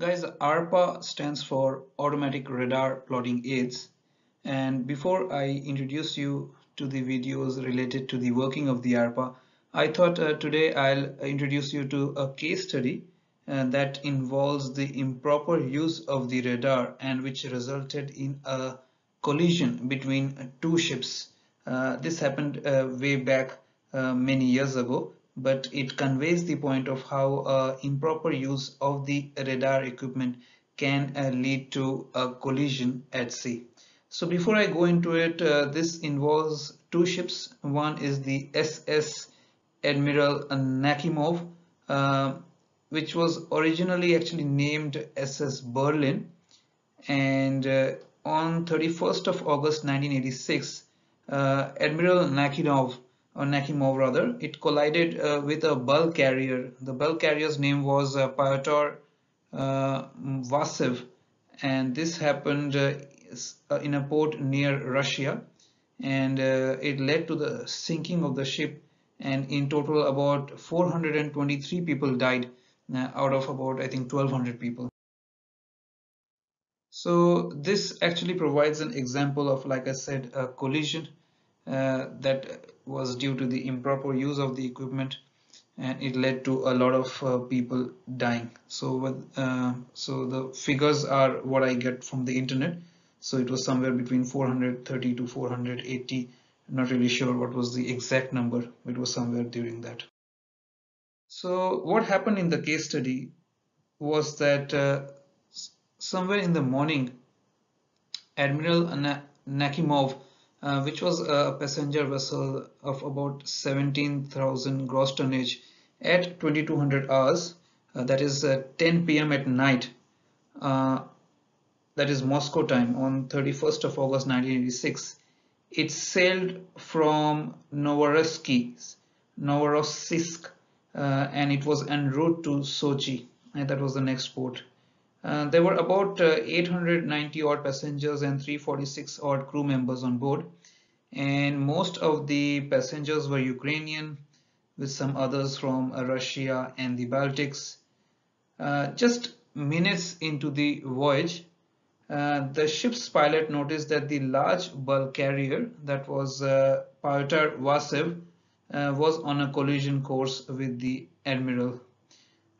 Guys, ARPA stands for Automatic Radar Plotting Aids. And before I introduce you to the videos related to the working of the ARPA, I thought uh, today I'll introduce you to a case study uh, that involves the improper use of the radar and which resulted in a collision between two ships. Uh, this happened uh, way back uh, many years ago but it conveys the point of how uh, improper use of the radar equipment can uh, lead to a collision at sea. So before I go into it, uh, this involves two ships. One is the SS Admiral Nakhimov, uh, which was originally actually named SS Berlin. And uh, on 31st of August 1986, uh, Admiral Nakhimov or Nakhimov rather, it collided uh, with a bulk carrier. The bulk carrier's name was uh, Pyotr uh, and this happened uh, uh, in a port near Russia and uh, it led to the sinking of the ship and in total about 423 people died uh, out of about I think 1200 people. So this actually provides an example of like I said a collision that was due to the improper use of the equipment and it led to a lot of uh, people dying. So uh, so the figures are what I get from the internet. So it was somewhere between 430 to 480 I'm not really sure what was the exact number. It was somewhere during that. So what happened in the case study was that uh, somewhere in the morning Admiral Nakhimov uh, which was a passenger vessel of about 17,000 gross tonnage at 2200 hours uh, that is uh, 10 p.m. at night uh, that is Moscow time on 31st of August 1986 it sailed from Novorossiysk Novorossiysk uh, and it was en route to Sochi and that was the next port uh, there were about uh, 890 odd passengers and 346 odd crew members on board and most of the passengers were Ukrainian with some others from uh, Russia and the Baltics. Uh, just minutes into the voyage, uh, the ship's pilot noticed that the large bulk carrier that was uh, Pyotr Vasev was on a collision course with the Admiral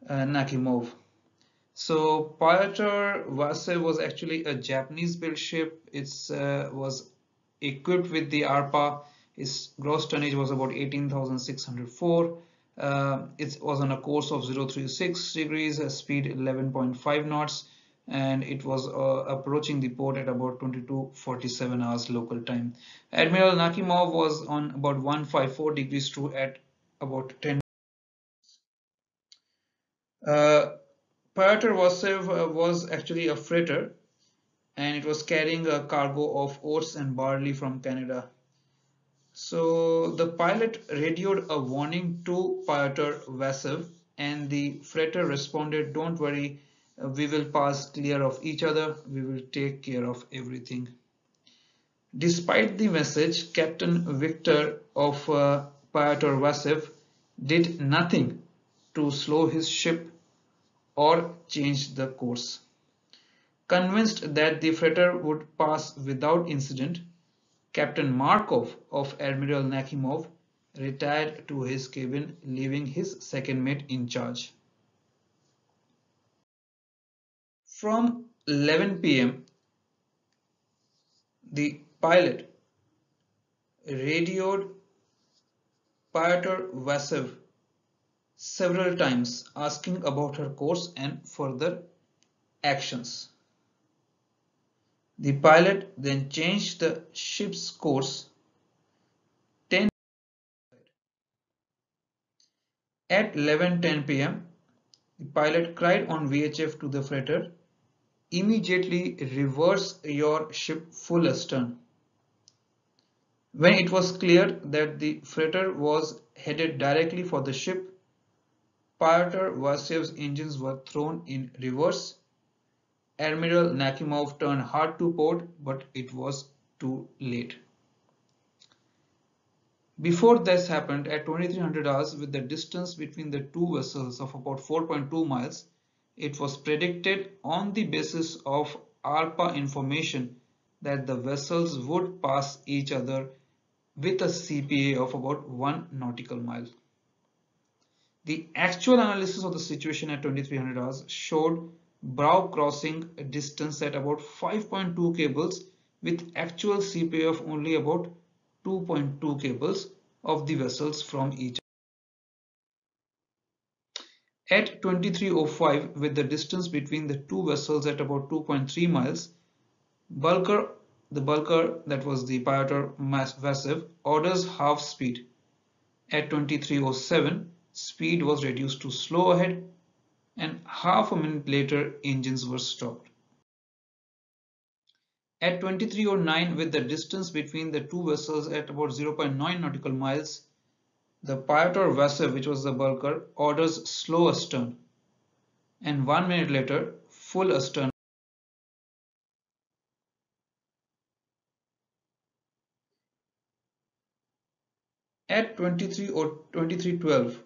Nakhimov. So Pyotr Vasev was actually a Japanese built ship. It uh, was equipped with the ARPA. Its gross tonnage was about 18,604. Uh, it was on a course of 036 degrees, a speed 11.5 knots, and it was uh, approaching the port at about 22:47 hours local time. Admiral Nakhimov was on about 154 degrees true at about 10. Uh, Pyotr Vasev uh, was actually a freighter and it was carrying a cargo of oats and barley from Canada. So the pilot radioed a warning to Pyotr Vasev and the freighter responded, don't worry, uh, we will pass clear of each other, we will take care of everything. Despite the message, Captain Victor of uh, Vasev did nothing to slow his ship or change the course. Convinced that the freighter would pass without incident, Captain Markov of Admiral Nakhimov retired to his cabin, leaving his second mate in charge. From 11 pm, the pilot radioed Pyotr Vasev several times asking about her course and further actions. The pilot then changed the ship's course 10 at 11:10 p.m. The pilot cried on VHF to the freighter, immediately reverse your ship full astern. When it was clear that the freighter was headed directly for the ship, Vasev's engines were thrown in reverse. Admiral Nakhimov turned hard to port, but it was too late. Before this happened, at 2300 hours, with the distance between the two vessels of about 4.2 miles, it was predicted on the basis of ARPA information that the vessels would pass each other with a CPA of about 1 nautical mile. The actual analysis of the situation at 2300 hours showed bow crossing distance at about 5.2 cables with actual CPA of only about 2.2 cables of the vessels from each. At 2305 with the distance between the two vessels at about 2.3 miles, Bulker, the Bulker that was the Pyotr Vasev orders half speed. At 2307 speed was reduced to slow ahead and half a minute later engines were stopped. At 2309 with the distance between the two vessels at about 0.9 nautical miles, the Piotr vessel which was the bulker, orders slow astern and one minute later full astern At 23 or 2312,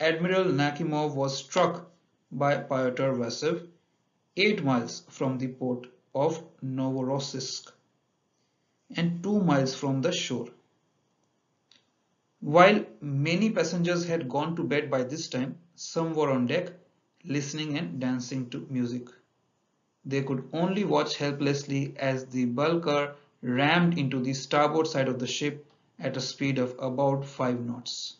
Admiral Nakhimov was struck by Pyotr Vasev 8 miles from the port of Novorossiysk and 2 miles from the shore. While many passengers had gone to bed by this time, some were on deck listening and dancing to music. They could only watch helplessly as the bulker rammed into the starboard side of the ship at a speed of about 5 knots.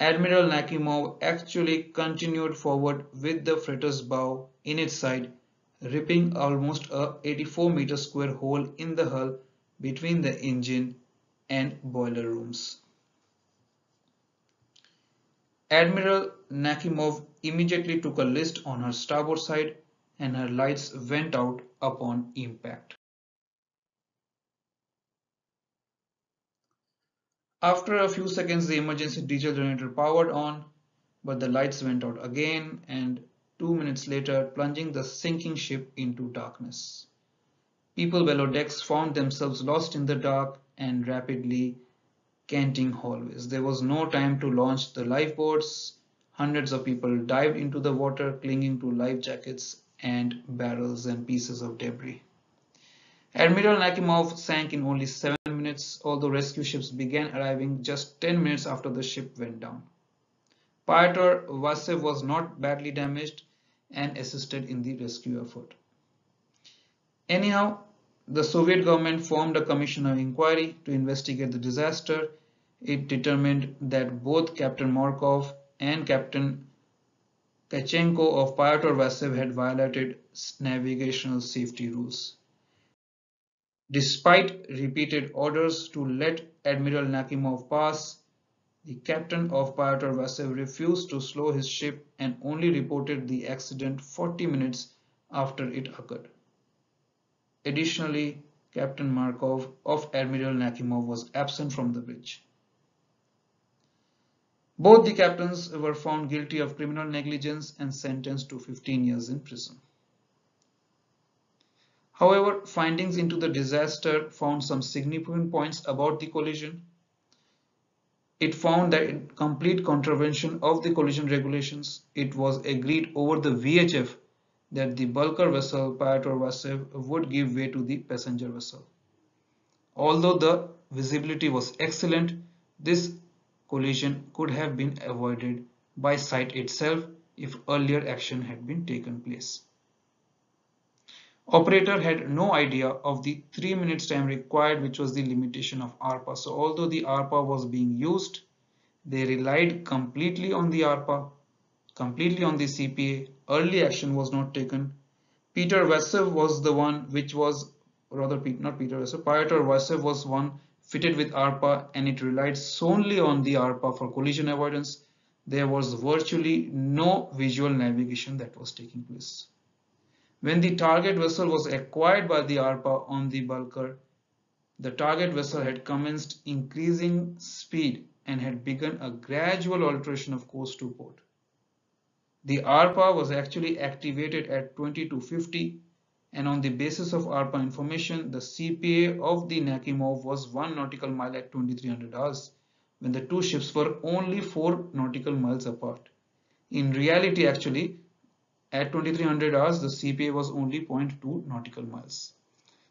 Admiral Nakhimov actually continued forward with the freighter's bow in its side, ripping almost a 84 meter square hole in the hull between the engine and boiler rooms. Admiral Nakhimov immediately took a list on her starboard side and her lights went out upon impact. After a few seconds, the emergency diesel generator powered on, but the lights went out again and two minutes later, plunging the sinking ship into darkness. People below decks found themselves lost in the dark and rapidly canting hallways. There was no time to launch the lifeboats. Hundreds of people dived into the water, clinging to life jackets and barrels and pieces of debris. Admiral Nakhimov sank in only seven minutes, although rescue ships began arriving just 10 minutes after the ship went down. Pyotr Vasev was not badly damaged and assisted in the rescue effort. Anyhow, the Soviet government formed a commission of inquiry to investigate the disaster. It determined that both Captain Markov and Captain Tkachenko of Pyotr Vasev had violated navigational safety rules. Despite repeated orders to let Admiral Nakhimov pass, the captain of Pyotr Vasev refused to slow his ship and only reported the accident 40 minutes after it occurred. Additionally, Captain Markov of Admiral Nakhimov was absent from the bridge. Both the captains were found guilty of criminal negligence and sentenced to 15 years in prison. However, findings into the disaster found some significant points about the collision. It found that in complete contravention of the collision regulations, it was agreed over the VHF that the bulker vessel Pyotr Vasev would give way to the passenger vessel. Although the visibility was excellent, this collision could have been avoided by sight itself if earlier action had been taken place. Operator had no idea of the 3 minutes time required which was the limitation of ARPA. So although the ARPA was being used, they relied completely on the ARPA, completely on the CPA. Early action was not taken. Peter Vasiv was the one which was rather not Peter Vasiv, Pyotr Vasev was one fitted with ARPA and it relied solely on the ARPA for collision avoidance. There was virtually no visual navigation that was taking place. When the target vessel was acquired by the ARPA on the bulker, the target vessel had commenced increasing speed and had begun a gradual alteration of course to port. The ARPA was actually activated at 2250 and on the basis of ARPA information, the CPA of the Nakhimov was 1 nautical mile at 2300 hours when the two ships were only 4 nautical miles apart. In reality, actually, at 2300 hours the CPA was only 0.2 nautical miles.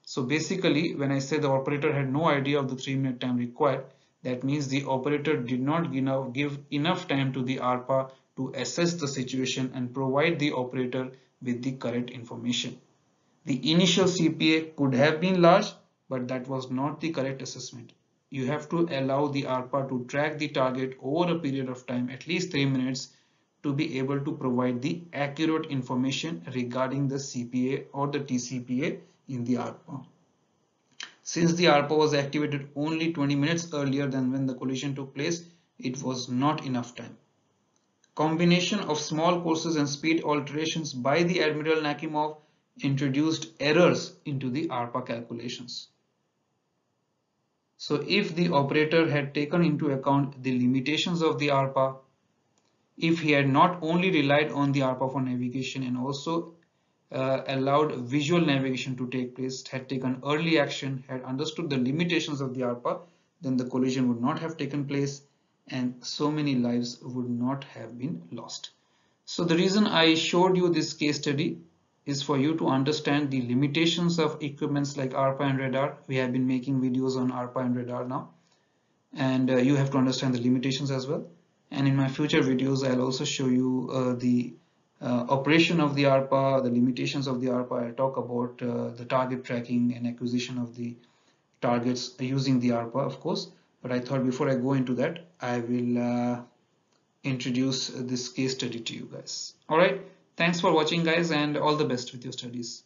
So basically when I say the operator had no idea of the 3 minute time required that means the operator did not give enough time to the ARPA to assess the situation and provide the operator with the correct information. The initial CPA could have been large but that was not the correct assessment. You have to allow the ARPA to track the target over a period of time at least 3 minutes to be able to provide the accurate information regarding the CPA or the TCPA in the ARPA. Since the ARPA was activated only 20 minutes earlier than when the collision took place, it was not enough time. Combination of small courses and speed alterations by the Admiral Nakhimov introduced errors into the ARPA calculations. So if the operator had taken into account the limitations of the ARPA, if he had not only relied on the ARPA for navigation and also uh, allowed visual navigation to take place, had taken early action, had understood the limitations of the ARPA, then the collision would not have taken place and so many lives would not have been lost. So the reason I showed you this case study is for you to understand the limitations of equipments like ARPA and radar. We have been making videos on ARPA and radar now and uh, you have to understand the limitations as well and in my future videos I'll also show you uh, the uh, operation of the ARPA, the limitations of the ARPA. I'll talk about uh, the target tracking and acquisition of the targets using the ARPA of course but I thought before I go into that I will uh, introduce this case study to you guys. Alright, thanks for watching guys and all the best with your studies.